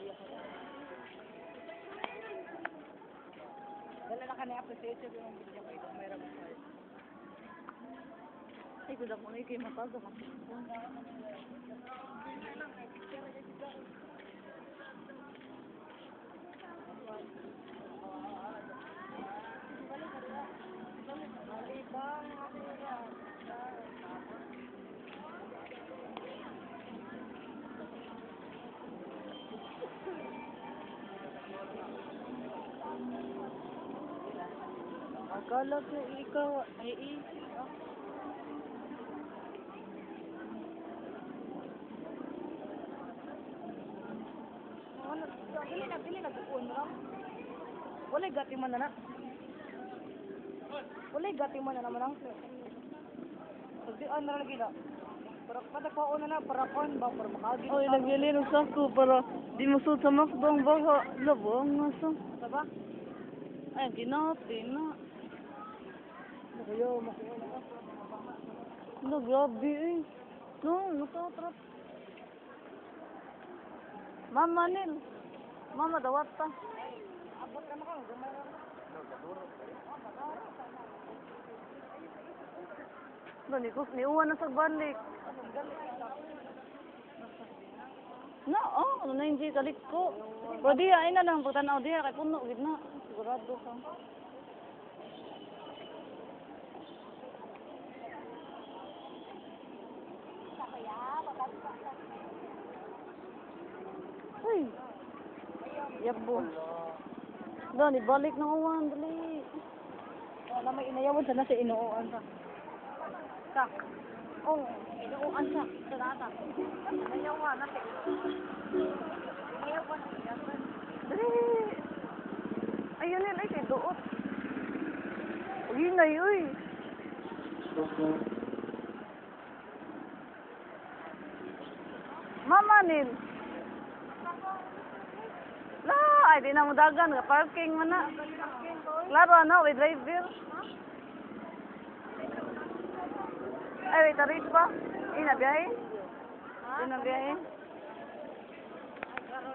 Dala na ka na appreciation yung video ko. Itong mayroon mo. Ay, kuda mo na kayo mataga ka. Akala ko ikaw ay easy. Bili na, bili na, bukuan mo lang. Wala gati man na na. Wala gati man na naman ang. Pagdi, ano na lagi na. Para kada pa na na, para kon ba, para makagi. Oy, naglilinog sa ako para di masud sa makdong baka labong nga sa. Diba? Ay, ginati na. Makayo, makayo na ka. Grabe eh. No, natatrap. Mama nil. Mama dawat ta. Abot ka maka, gamay ka. Dani ko niuwan na sa balik. Na, oh, ano na hindi kalit ko. Pero diya, ay na lang, pagtanaw diya, kay puno, gid na. Sigurado ka. Ay, yabo. Dani, balik na uwan, dali. Wala may inayawan sa nasa inuuan sa. Sa. Oh, inuuan sa. Sa nata. Inayawan nasa Inayawan sa. Dali. Ayun nila, kay doot. Uy, na uy. Mama nil. La, ay di na mo dagan parking man na. Klaro na, we driver. Ay, wait, tarit pa. Ina biyahe? Ina biyahe?